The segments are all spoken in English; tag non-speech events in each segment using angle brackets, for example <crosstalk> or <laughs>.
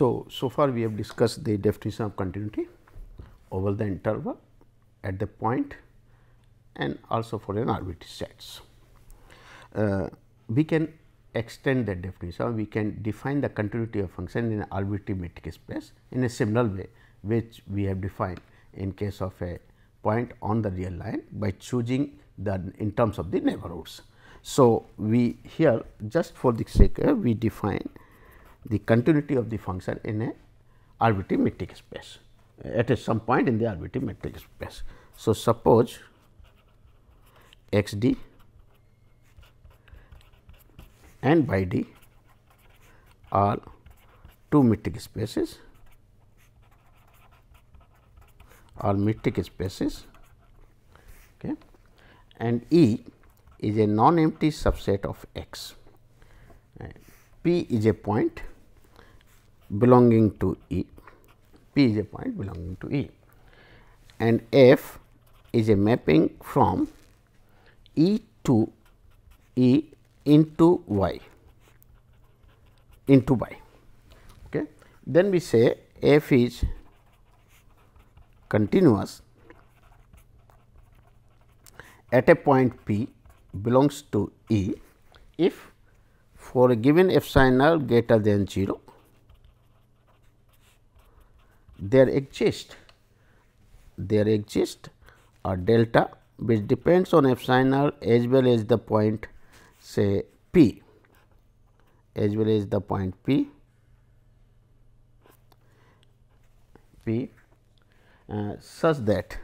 So, so far we have discussed the definition of continuity over the interval at the point and also for an arbitrary sets. Uh, we can extend that definition, we can define the continuity of function in an arbitrary metric space in a similar way which we have defined in case of a point on the real line by choosing the in terms of the neighborhoods. So, we here just for the sake of we define the continuity of the function in a arbitrary metric space at some point in the arbitrary metric space. So, suppose x d and y d are two metric spaces are metric spaces okay, and E is a non-empty subset of X. P is a point belonging to E, P is a point belonging to E and F is a mapping from E to E into Y into Y. Okay. Then we say F is continuous at a point P belongs to E if for a given epsilon greater than 0 there exist. There exist. A delta which depends on epsilon r as well as the point say P. As well as the point P. P. Uh, such that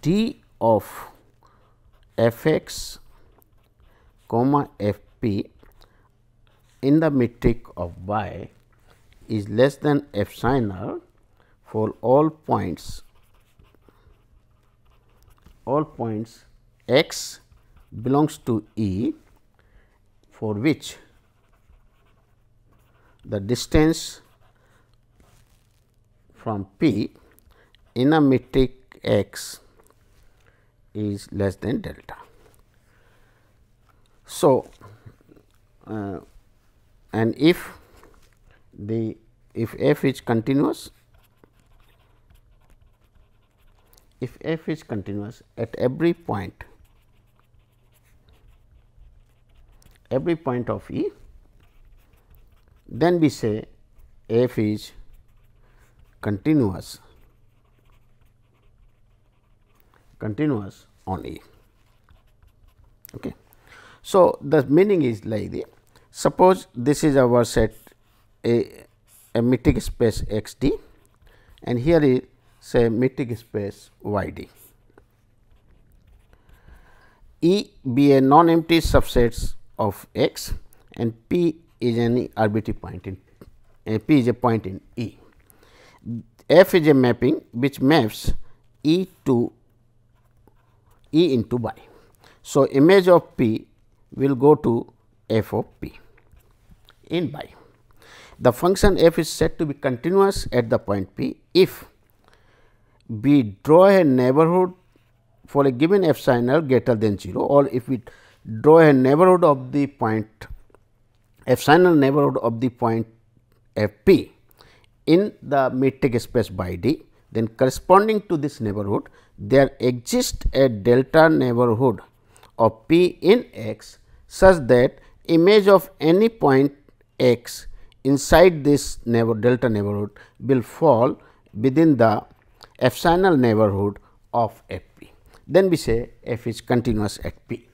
d of f x comma f p in the metric of y is less than f epsilon r for all points all points x belongs to E for which the distance from P in a metric x is less than delta. So, uh, and if the if f is continuous if f is continuous at every point every point of E then we say f is continuous continuous on E. Okay. So, the meaning is like this suppose this is our set a, a metric space x d and here is say metric space y d. E be a non-empty subsets of x and p is any arbitrary point in uh, p is a point in E. F is a mapping which maps E to E into y. So, image of P will go to f of P in y. The function f is said to be continuous at the point P if we draw a neighborhood for a given epsilon greater than 0 or if we draw a neighborhood of the point epsilon neighborhood of the point f p in the metric space by D, then corresponding to this neighborhood there exists a delta neighborhood of p in x such that image of any point x inside this neighbor delta neighborhood will fall within the epsilon neighborhood of f p. Then we say f is continuous at p.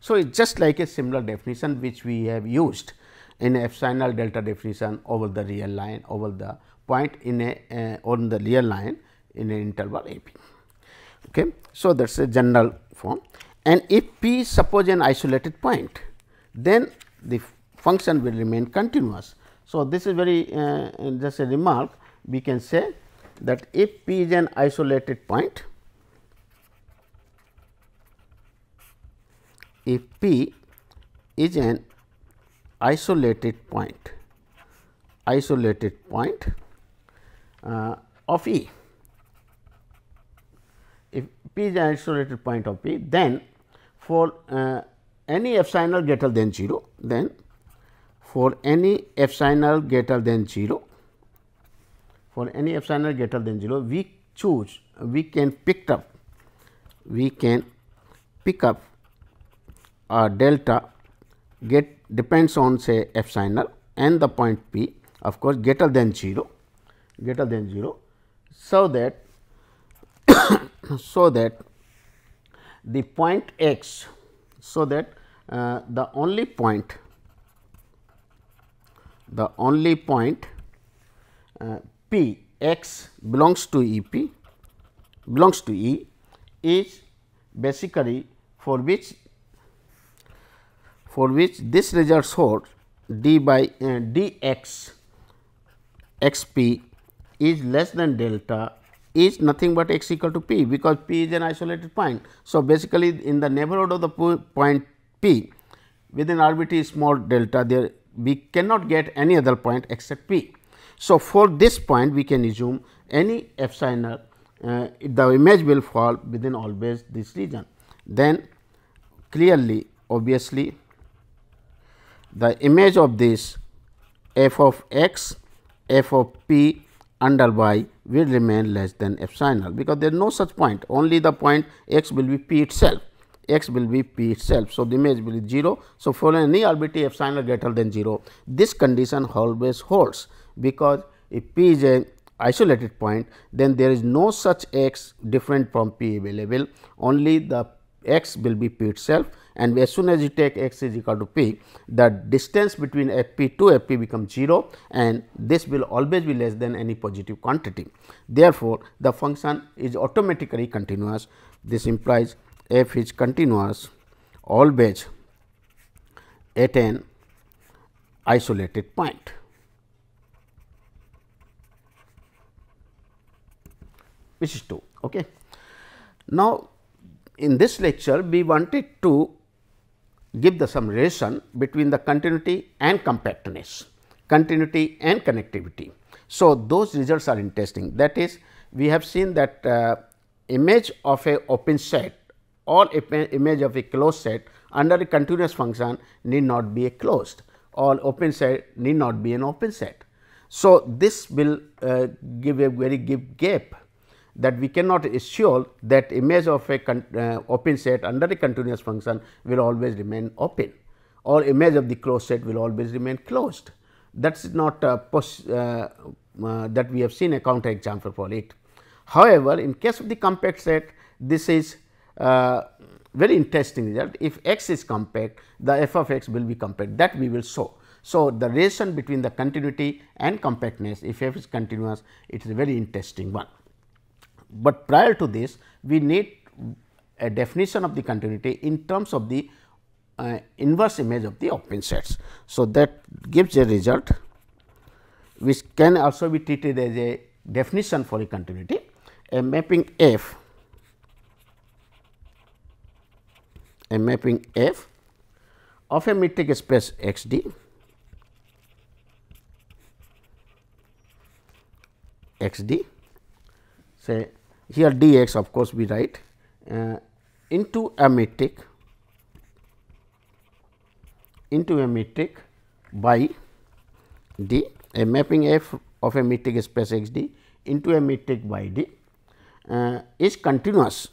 So, it is just like a similar definition which we have used in epsilon delta definition over the real line over the point in a uh, on the real line in an interval a b. Okay. So, that is a general form and if p suppose an isolated point then the function will remain continuous. So, this is very uh, just a remark we can say that if p is an isolated point if p is an isolated point isolated point uh, of E. If P is an isolated point of P, then for uh, any epsilon greater than 0, then for any epsilon greater than 0 for any epsilon greater than 0 we choose we can pick up we can pick up a delta get depends on say epsilon and the point p of course greater than 0 greater than 0 so that <coughs> so that the point x so that uh, the only point the only point uh, p x belongs to E p belongs to E is basically for which for which this result holds d by uh, d x x p is less than delta is nothing but x equal to p because p is an isolated point. So, basically in the neighborhood of the point p within arbitrary small delta there we cannot get any other point except p. So, for this point we can assume any epsilon uh, the image will fall within always this region. Then clearly obviously the image of this f of x f of p under y will remain less than epsilon because there is no such point only the point x will be p itself x will be p itself. So, the image will be 0. So, for any arbitrary epsilon greater than 0 this condition always holds because if p is a isolated point then there is no such x different from p available only the x will be p itself and as soon as you take x is equal to p the distance between f p to f p becomes 0 and this will always be less than any positive quantity. Therefore, the function is automatically continuous this implies f is continuous always at an isolated point. which is 2. Okay. Now, in this lecture we wanted to give the some relation between the continuity and compactness, continuity and connectivity. So, those results are interesting that is we have seen that uh, image of a open set or image of a closed set under a continuous function need not be a closed or open set need not be an open set. So, this will uh, give a very give gap that we cannot assure that image of a uh, open set under a continuous function will always remain open or image of the closed set will always remain closed. That is not uh, uh, that we have seen a counter example for it. However, in case of the compact set this is uh, very interesting result if x is compact the f of x will be compact that we will show. So, the relation between the continuity and compactness if f is continuous it is a very interesting one but prior to this we need a definition of the continuity in terms of the uh, inverse image of the open sets. So, that gives a result which can also be treated as a definition for a continuity a mapping f a mapping f of a metric space x d. X d. Say here dx of course, we write uh, into a metric into a metric by d a mapping f of a metric space x d into a metric by d uh, is continuous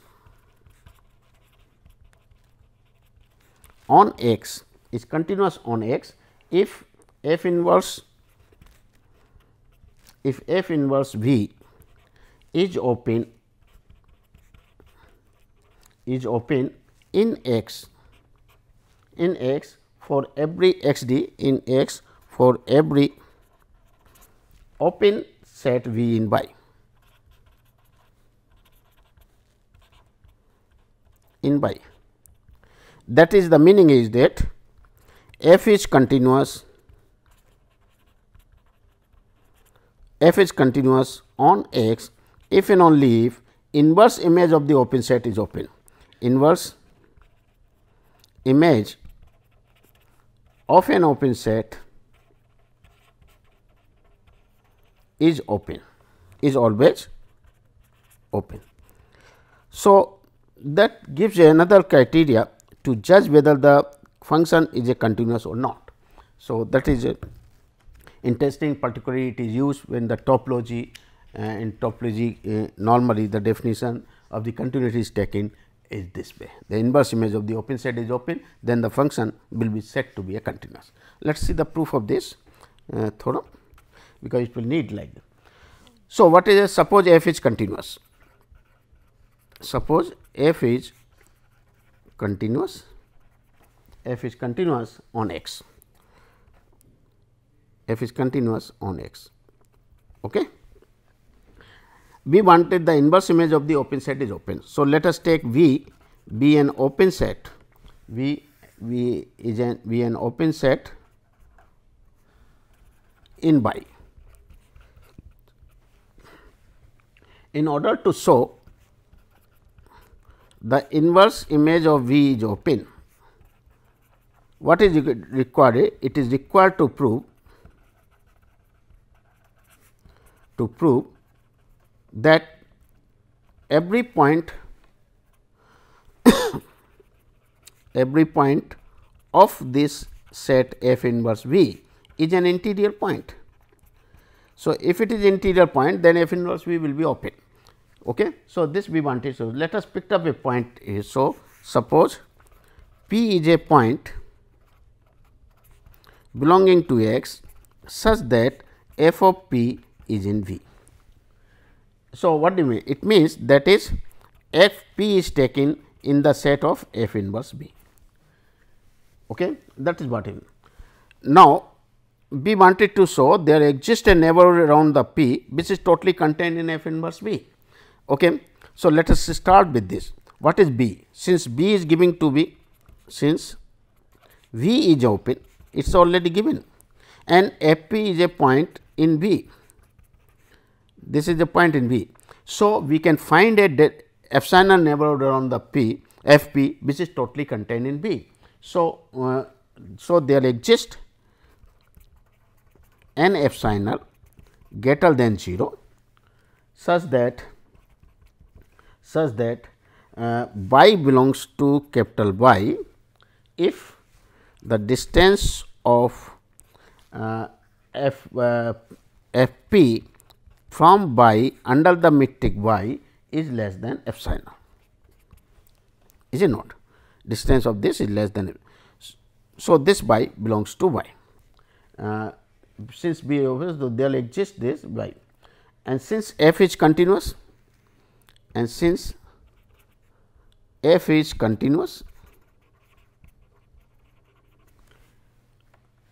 on x is continuous on x if f inverse if f inverse v is open is open in x in x for every x d in x for every open set V in Y. in Y. That is the meaning is that f is continuous f is continuous on x if and only if inverse image of the open set is open inverse image of an open set is open is always open. So, that gives another criteria to judge whether the function is a continuous or not. So, that is a in testing particularly it is used when the topology uh, in topology uh, normally the definition of the continuity is taken is this way. The inverse image of the open set is open then the function will be said to be a continuous. Let us see the proof of this uh, theorem because it will need like that. So, what is a suppose f is continuous suppose f is continuous f is continuous on x f is continuous on x. Okay. We wanted the inverse image of the open set is open. So, let us take V be an open set V V is an V an open set in by. In order to show the inverse image of V is open, what is required? It is required to prove to prove that every point <coughs> every point of this set f inverse v is an interior point. So, if it is interior point then f inverse v will be open. Okay. So, this we wanted. So, let us pick up a point. So, suppose p is a point belonging to x such that f of p is in V. So, what do you mean? It means that is f p is taken in the set of f inverse b. Okay? That is what it means. Now, we wanted to show there exists a neighborhood around the p which is totally contained in f inverse b. Okay? So, let us start with this. What is b? Since b is giving to b, since v is open, it is already given and f p is a point in b this is the point in V. So, we can find a epsilon neighborhood around the P FP which is totally contained in B. So, uh, so there exist n epsilon greater than 0 such that such that uh, y belongs to capital Y if the distance of uh, f uh, f p from y under the metric y is less than epsilon. Is it not? Distance of this is less than. So, this y belongs to y. Uh, since b over, so there exists this y and since f is continuous and since f is continuous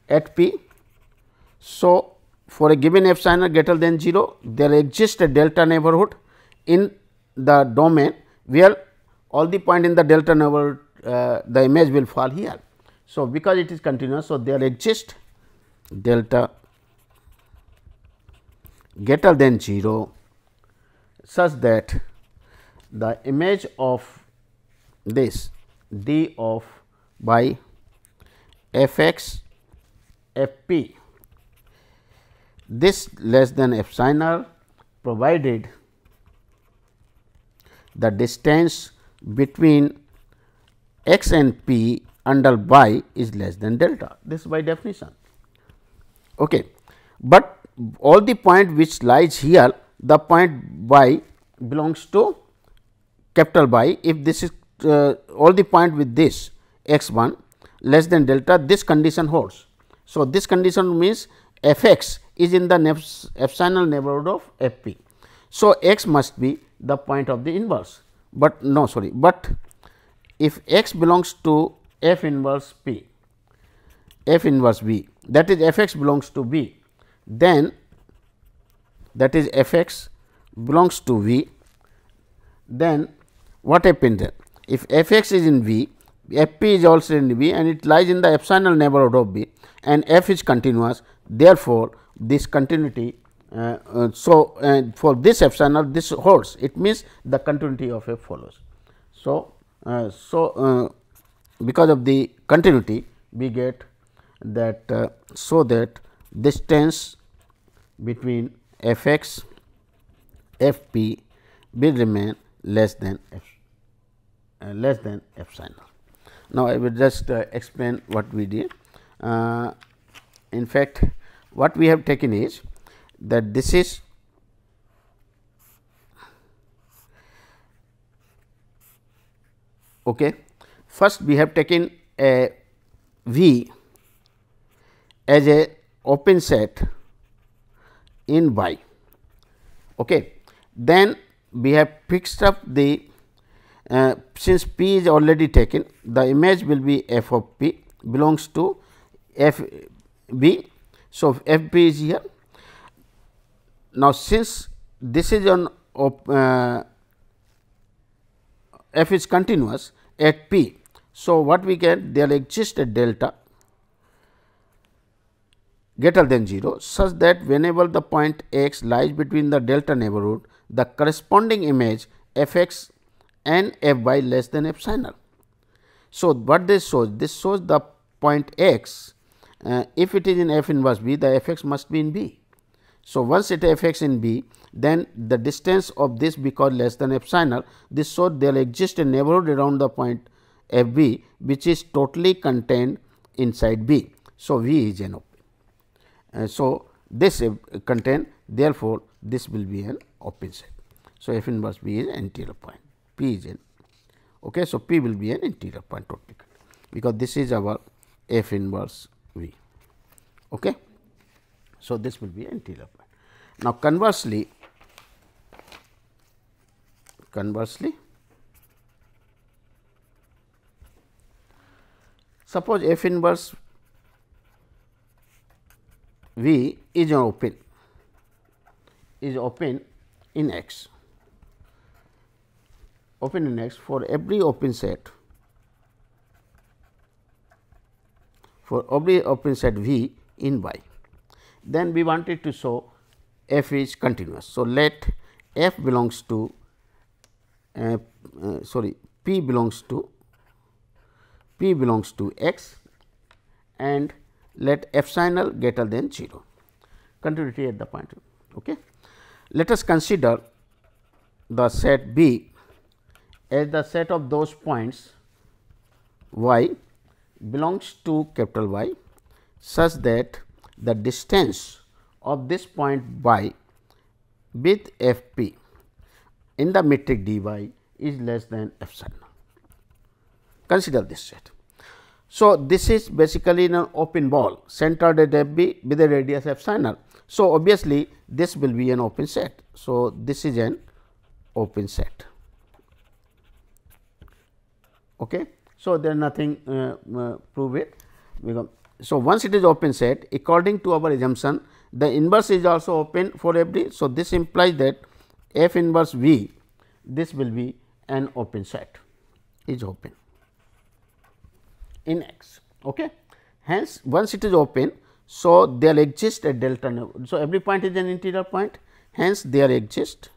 at p. So, for a given epsilon greater than 0 there exists a delta neighborhood in the domain where all the point in the delta neighborhood uh, the image will fall here. So, because it is continuous so there exists delta greater than 0 such that the image of this d of by f x f p this less than epsilon provided the distance between x and p under y is less than delta this by definition. Okay. But all the point which lies here the point y belongs to capital Y if this is uh, all the point with this x 1 less than delta this condition holds. So, this condition means f x is in the epsilon neighborhood of f p. So, x must be the point of the inverse, but no sorry, but if x belongs to f inverse p, f inverse v that is f x belongs to b, then that is f x belongs to v, then what happens then? If f x is in v, f p is also in v and it lies in the epsilon neighborhood of b and f is continuous. Therefore, this continuity. Uh, uh, so, uh, for this epsilon this holds it means the continuity of f follows. So, uh, so uh, because of the continuity we get that uh, so that distance between f x f p will remain less than f Uh, less than epsilon. Now, I will just uh, explain what we did uh, in fact, what we have taken is that this is okay. First we have taken a V as a open set in Y. Okay. Then we have fixed up the uh, since P is already taken the image will be f of P belongs to f B. So, f B is here. Now, since this is on uh, f is continuous at P. So, what we get there exists a delta greater than 0 such that whenever the point x lies between the delta neighborhood the corresponding image f x and f y less than epsilon. So, what this shows? This shows the point x uh, if it is in f inverse b the f x must be in b. So, once it f x in b then the distance of this because less than epsilon this shows there exists a neighborhood around the point f b which is totally contained inside b. So, v is an open. Uh, so, this uh, contain therefore, this will be an open set. So, f inverse b is interior point p is n. Okay. So, p will be an interior point totally because this is our f inverse v. Okay. So, this will be an interior point. Now, conversely, conversely, suppose f inverse v is open is open in X open in X for every open set for every open set V in Y. Then we wanted to show f is continuous. So, let f belongs to uh, uh, sorry p belongs to p belongs to x and let f epsilon greater than 0 continuity at the point. Okay. Let us consider the set B as the set of those points y belongs to capital Y such that the distance of this point y with f p in the metric d y is less than epsilon. Consider this set. So, this is basically an open ball centered at f b with a radius epsilon. So, obviously, this will be an open set. So, this is an open set. Okay. So, there is nothing uh, uh, prove it. So, once it is open set according to our assumption the inverse is also open for every. So, this implies that f inverse v this will be an open set is open in X. Okay. Hence, once it is open, so there exists a delta. So, every point is an interior point. Hence, there exists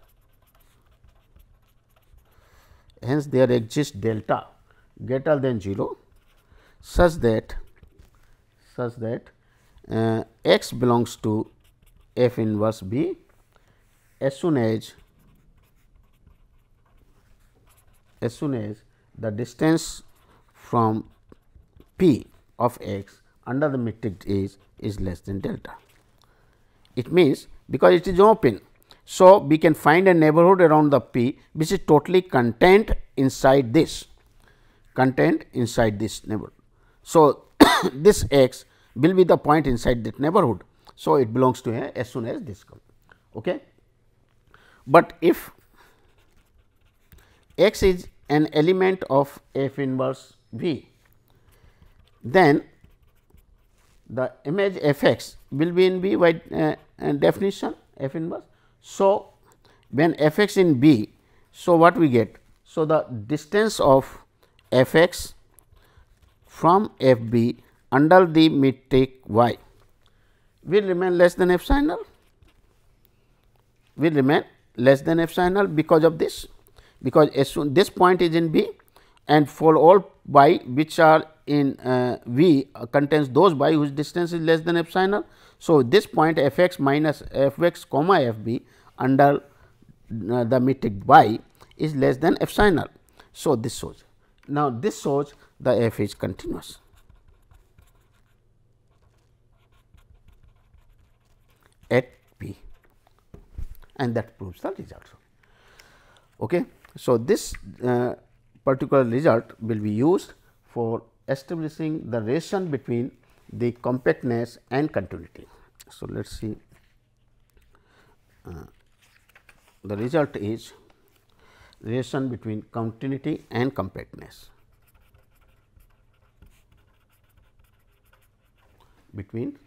hence there exists delta greater than 0 such that such that uh, x belongs to f inverse b as soon as as soon as the distance from p of x under the metric is is less than delta. It means, because it is open. So, we can find a neighborhood around the p which is totally contained inside this contained inside this neighborhood. So, <coughs> this x will be the point inside that neighborhood. So, it belongs to a as soon as this comes. Okay. But if x is an element of f inverse v, then the image f x will be in b by uh, uh, definition f inverse. So, when f x in b, so what we get? So, the distance of f x from f b under the metric y will remain less than epsilon will remain less than epsilon because of this because as soon this point is in b and for all y which are in uh, v uh, contains those y whose distance is less than epsilon. So, this point f x minus f x comma f b under uh, the metric y is less than epsilon. So, this shows. Now, this shows the f is continuous. at P and that proves the result. Okay. So, this uh, particular result will be used for establishing the relation between the compactness and continuity. So, let us see uh, the result is relation between continuity and compactness between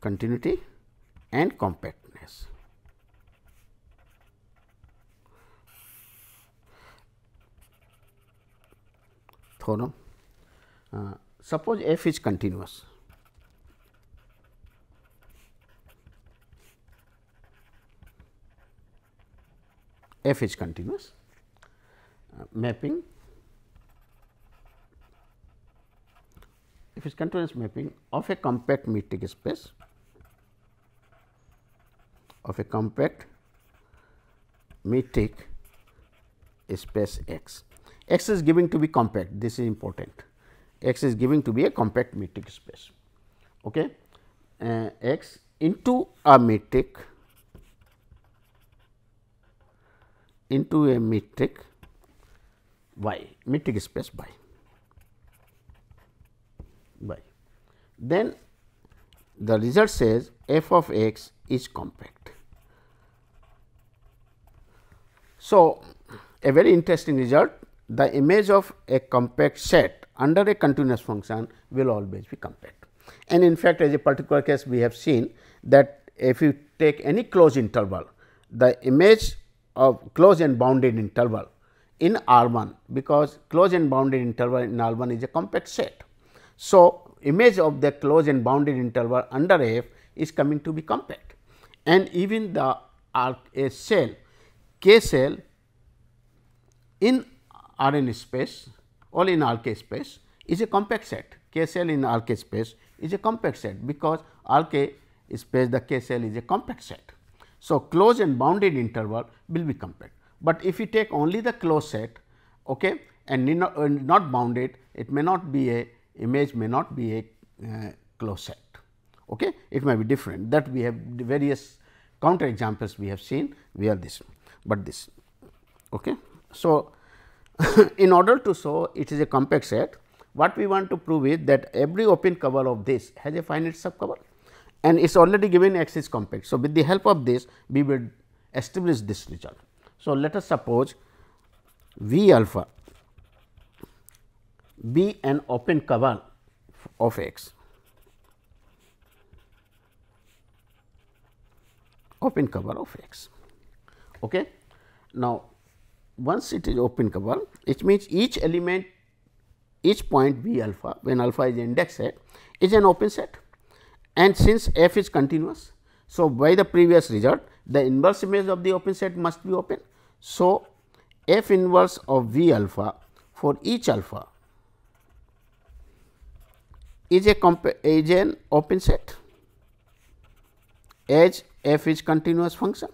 continuity and compactness. Theorem. Uh, suppose f is continuous. F is continuous uh, mapping if it is continuous mapping of a compact metric space of a compact metric space x. x is given to be compact this is important x is given to be a compact metric space okay uh, x into a metric into a metric y metric space y y. Then the result says f of x is compact. So a very interesting result. The image of a compact set under a continuous function will always be compact. And in fact as a particular case we have seen that if you take any closed interval the image of closed and bounded interval in R 1 because closed and bounded interval in R 1 is a compact set. So, image of the closed and bounded interval under F is coming to be compact and even the R a cell K cell in R n space or in R k space is a compact set K cell in R k space is a compact set because R k space the K cell is a compact set. So, closed and bounded interval will be compact, but if you take only the closed set okay, and not, uh, not bounded it may not be a image may not be a uh, closed set. Okay. It may be different that we have various counter examples we have seen we are this, but this. Okay. So, <laughs> in order to show it is a compact set what we want to prove is that every open cover of this has a finite subcover and it is already given x is compact. So, with the help of this we will establish this result. So, let us suppose V alpha be an open cover of x open cover of x. Okay. Now, once it is open cover it means each element each point V alpha when alpha is index set is an open set and since f is continuous. So, by the previous result the inverse image of the open set must be open. So, f inverse of V alpha for each alpha is a is an open set as f is continuous function.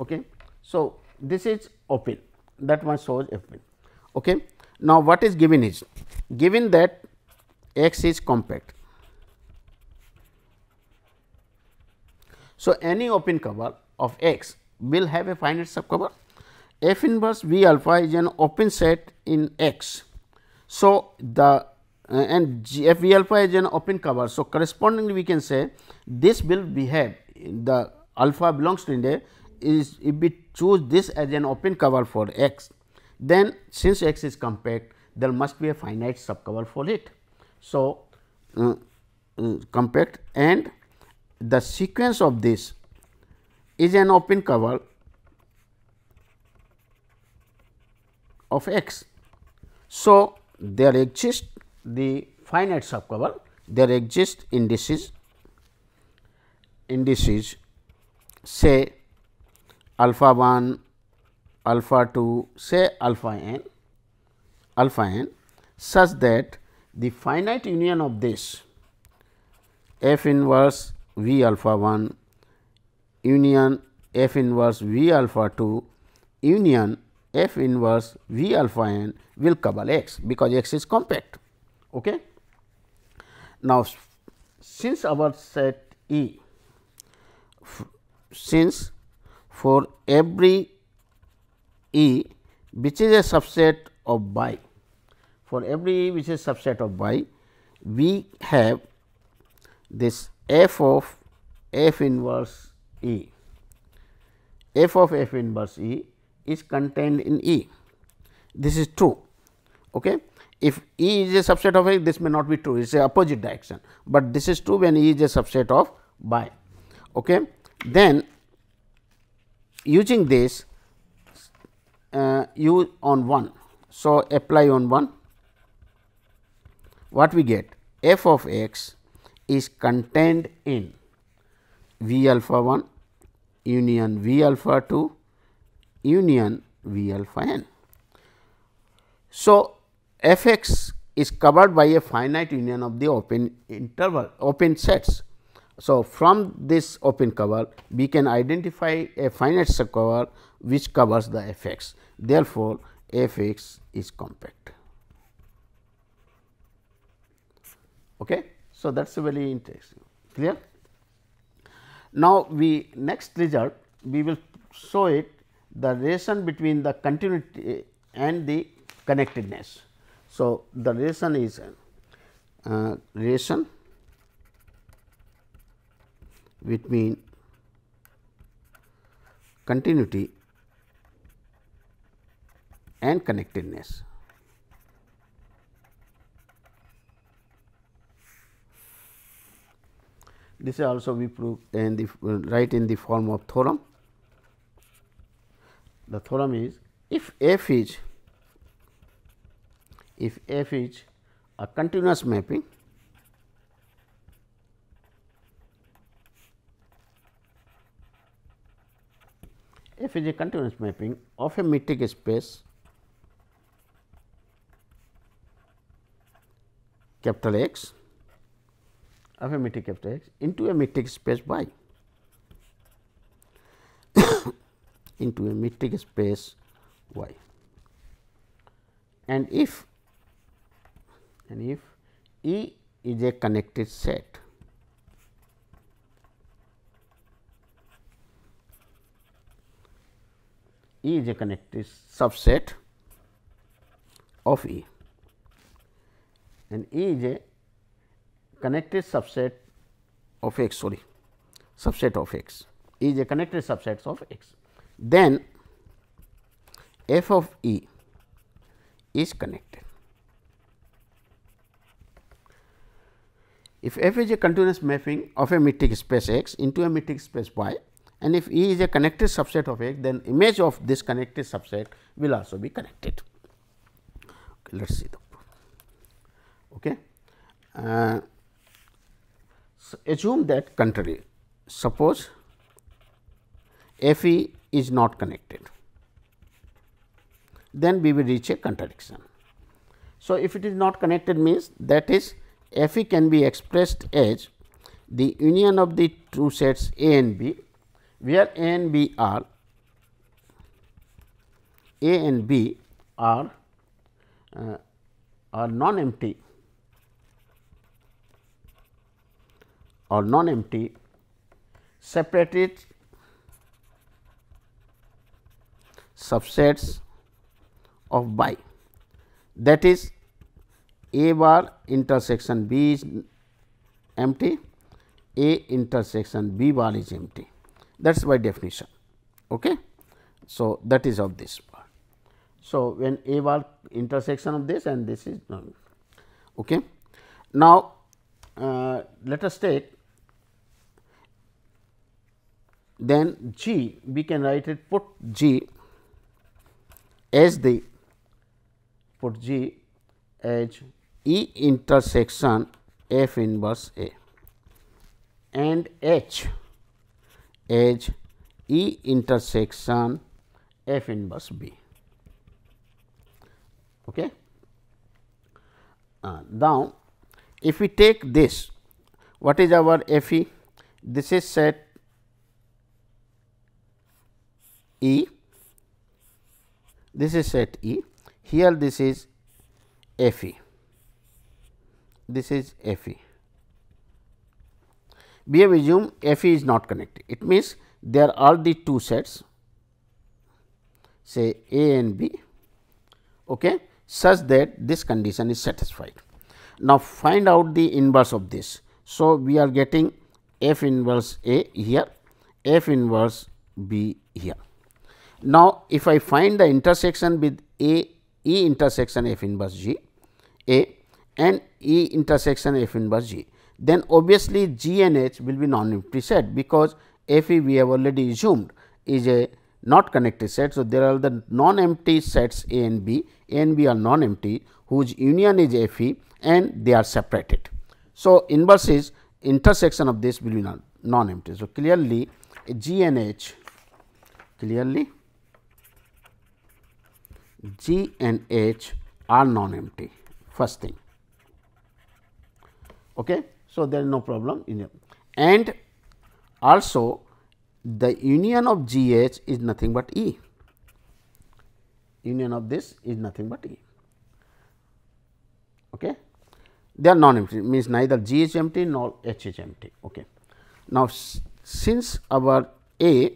Okay. So, this is open that one shows open. Okay. Now, what is given is given that x is compact. So, any open cover of x will have a finite subcover f inverse V alpha is an open set in x. So, the uh, and G f V alpha is an open cover. So, correspondingly we can say this will behave the alpha belongs to India is if we choose this as an open cover for x then since x is compact there must be a finite subcover for it. So, uh, uh, compact and the sequence of this is an open cover of x. So, there exist the finite subcover, there exist indices indices say alpha 1, alpha 2, say alpha n, alpha n such that the finite union of this f inverse V alpha 1 union f inverse V alpha 2 union f inverse V alpha n will cover x because x is compact. Okay. Now, since our set E, since for every E which is a subset of y, for every which is subset of y, we have this f of f inverse E. f of f inverse E is contained in E. This is true. Okay. If E is a subset of A, this may not be true, it is a opposite direction, but this is true when E is a subset of y. Okay. Then using this uh, use on 1. So, apply on 1 what we get f of x is contained in v alpha 1 union v alpha 2 union v alpha n. So, f x is covered by a finite union of the open interval open sets. So, from this open cover we can identify a finite subcover which covers the f x. Therefore, f x is compact. Okay. So, that is very interesting clear. Now, we next result we will show it the relation between the continuity and the connectedness. So, the relation is uh, relation between continuity and connectedness. This is also we prove the write in the form of theorem. The theorem is if f is if f is a continuous mapping f is a continuous mapping of a metric space capital X of a metric capital X into a metric space y. <coughs> Into a metric space y. And if and if E is a connected set E is a connected subset of E. And E is a connected subset of x sorry subset of x is a connected subset of x. Then f of E is connected. If f is a continuous mapping of a metric space x into a metric space y and if E is a connected subset of x then image of this connected subset will also be connected. Okay, let us see the. Okay. Uh, so assume that contrary. Suppose f e is not connected. Then we will reach a contradiction. So, if it is not connected means that is f e can be expressed as the union of the two sets A and B where A and B are A and B are uh, are non or non empty separated subsets of y that is A bar intersection B is empty, A intersection B bar is empty that is by definition. Okay. So, that is of this part. So, when A bar intersection of this and this is. Okay. Now, uh, let us take then G we can write it put G as the put G as E intersection F inverse A and H as E intersection F inverse B. Okay. Uh, now, if we take this, what is our F E? This is set E, this is set E, here this is F E, this is F E. we have assumed F E is not connected. It means there are the two sets say A and B okay, such that this condition is satisfied. Now, find out the inverse of this. So, we are getting f inverse A here, f inverse B here. Now, if I find the intersection with A E intersection f inverse G A and E intersection f inverse G, then obviously G and H will be non-empty set because F E we have already assumed is a not connected set. So, there are the non-empty sets A and B, A and B are non-empty whose union is F E and they are separated. So, inverse is intersection of this will be non-empty. So, clearly G and H clearly G and H are non-empty first thing. Okay. So, there is no problem in it and also the union of G H is nothing but E union of this is nothing but E. Okay they are non empty means neither G is empty nor H is empty. Okay. Now, since our A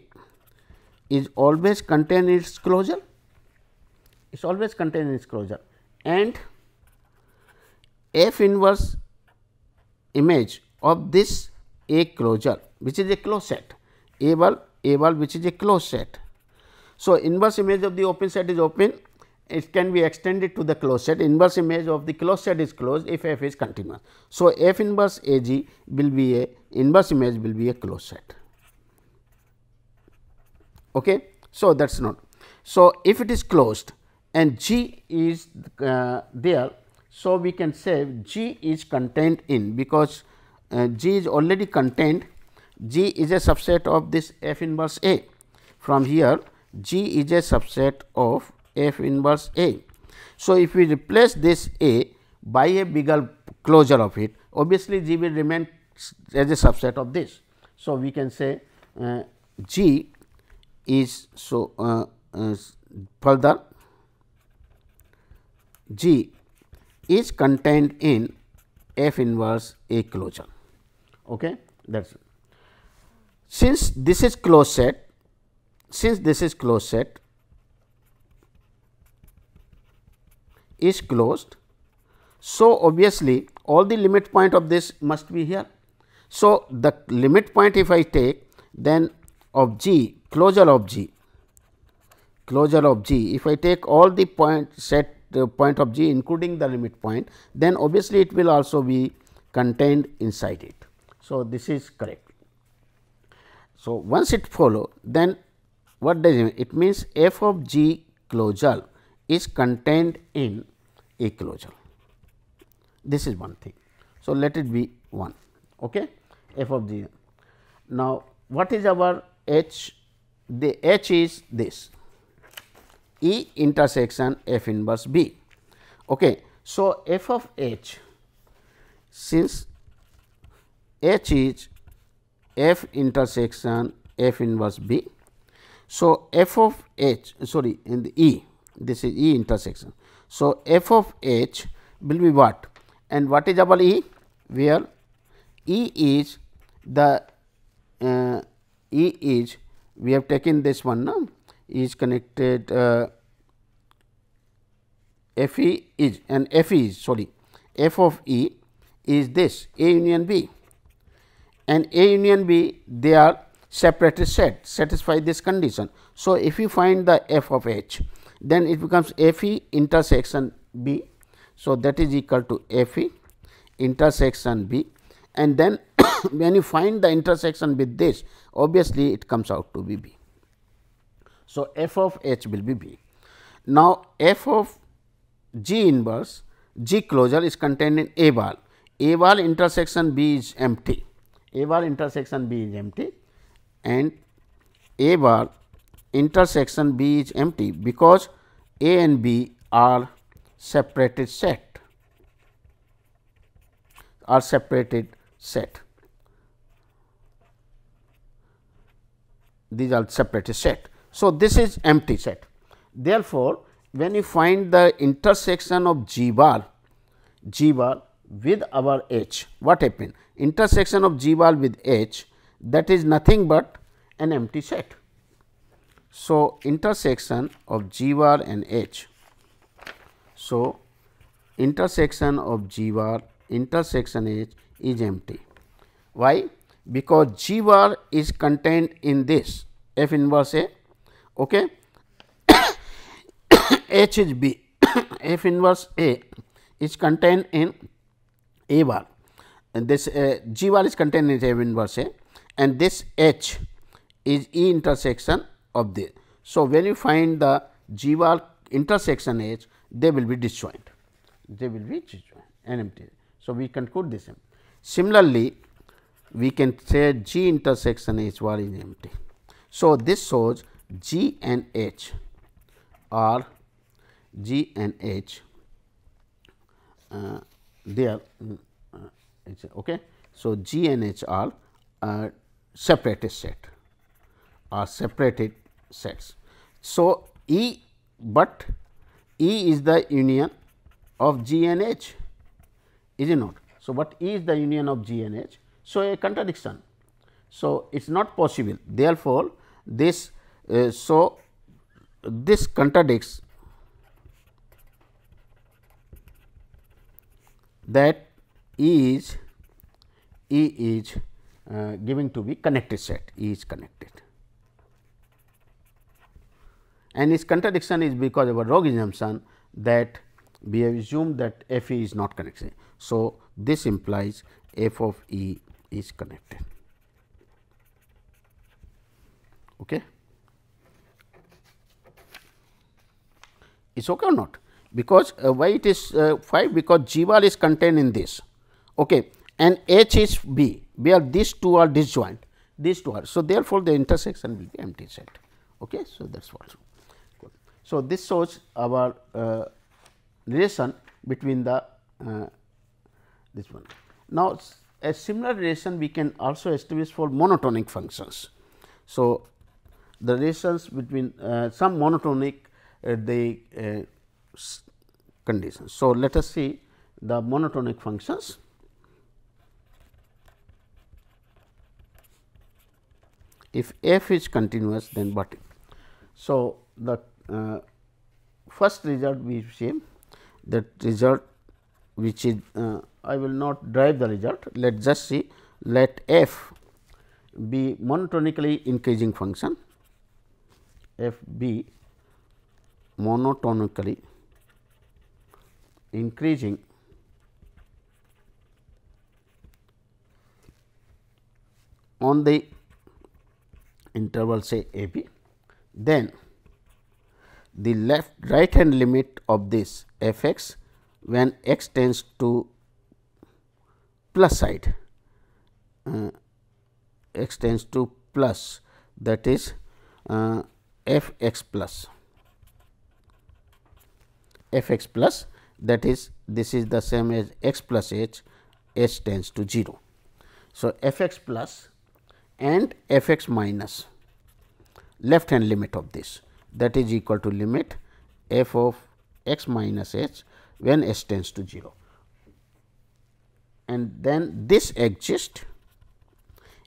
is always contained in its closure, is always contained in its closure and F inverse image of this A closure which is a closed set, A ball A ball which is a closed set. So, inverse image of the open set is open it can be extended to the closed set inverse image of the closed set is closed if f is continuous. So, f inverse a g will be a inverse image will be a closed set. Okay. So, that is not. So, if it is closed and g is uh, there. So, we can say g is contained in because uh, g is already contained g is a subset of this f inverse a. From here g is a subset of f inverse A. So, if we replace this A by a bigger closure of it, obviously, G will remain as a subset of this. So, we can say uh, G is so uh, uh, further G is contained in F inverse A closure. Okay, that's it. since this is closed set, since this is closed set, is closed. So, obviously, all the limit point of this must be here. So, the limit point if I take then of G closure of G closure of G if I take all the point set uh, point of G including the limit point then obviously, it will also be contained inside it. So, this is correct. So, once it follow then what does it mean? It means f of G closure is contained in a closure. This is one thing. So, let it be 1 okay, f of g. Now, what is our h? The h is this E intersection f inverse b. Okay. So, f of h since h is f intersection f inverse b. So, f of h sorry in the E this is E intersection. So, f of h will be what and what is our E? Where E is the uh, E is we have taken this one no? Is connected uh, F E is and F E is sorry f of E is this A union B and A union B they are separated set satisfy this condition. So, if you find the f of h then it becomes F E intersection B. So, that is equal to F E intersection B and then <coughs> when you find the intersection with this obviously, it comes out to be B. So, f of h will be B. Now, f of G inverse G closure is contained in A bar. A bar intersection B is empty. A bar intersection B is empty and A bar intersection B is empty because A and B are separated set are separated set. These are separated set. So, this is empty set. Therefore, when you find the intersection of G bar, G bar with our H, what happened? Intersection of G bar with H that is nothing but an empty set. So, intersection of G bar and H. So, intersection of G bar intersection H is empty. Why? Because G bar is contained in this F inverse A. Okay. <coughs> H is B, <coughs> F inverse A is contained in A bar and this uh, G bar is contained in F inverse A and this H is E intersection of the. So, when you find the G bar intersection H, they will be disjoint, they will be disjoint and empty. So, we conclude this. Similarly, we can say G intersection H bar is empty. So, this shows G and H are G and H uh, they are uh, okay. So, G and H are uh, separated set are separated sets. So, E, but E is the union of G and H is it not. So, but E is the union of G and H. So, a contradiction. So, it is not possible therefore, this uh, so this contradicts that E is E is uh, given to be connected set E is connected and its contradiction is because of a rogue assumption that we have assumed that f e is not connected. So, this implies f of e is connected. Okay. Is okay or not? Because uh, why it is uh, 5? Because G bar is contained in this okay, and H is B, where these two are disjoint, these two are. So, therefore, the intersection will be empty set. Okay. So, that is what. So, this shows our uh, relation between the uh, this one. Now, a similar relation we can also establish for monotonic functions. So, the relations between uh, some monotonic the uh, conditions. So, let us see the monotonic functions. If f is continuous then what? So, the uh, first result we see that result which is uh, I will not drive the result let us just see let f be monotonically increasing function f be monotonically increasing on the interval say a b. Then the left right hand limit of this f x when x tends to plus side uh, x tends to plus that is uh, f x plus f x plus that is this is the same as x plus h h tends to 0. So, f x plus and f x minus left hand limit of this that is equal to limit f of x minus h when s tends to 0. And then this exists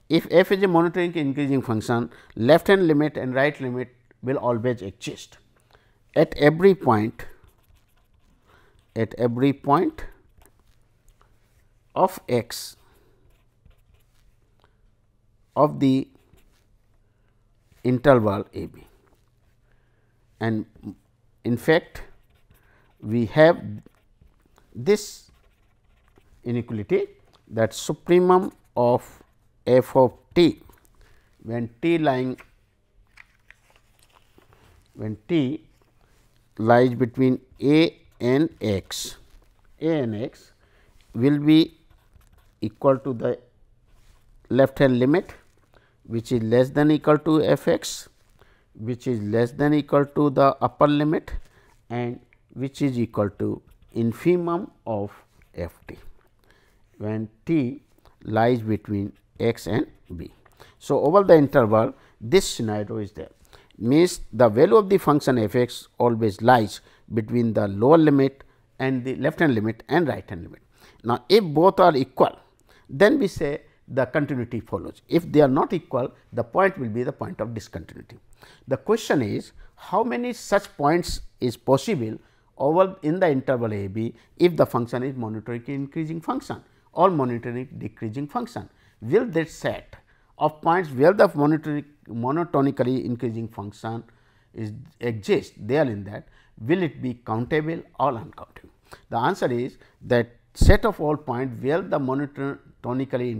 if f is a monotonic increasing function left hand limit and right limit will always exist at every point at every point of x of the interval a b. And in fact, we have this inequality that supremum of f of t when t lying when t lies between a and x a and x will be equal to the left hand limit which is less than equal to f x which is less than equal to the upper limit and which is equal to infimum of f t when t lies between x and b. So, over the interval this scenario is there means the value of the function f x always lies between the lower limit and the left hand limit and right hand limit Now, if both are equal, then we say the continuity follows. If they are not equal, the point will be the point of discontinuity. The question is how many such points is possible over in the interval a b if the function is monotonically increasing function or monotonic decreasing function. Will that set of points where the monotonic monotonically increasing function is exist there in that will it be countable or uncountable? The answer is that set of all points where the monotonically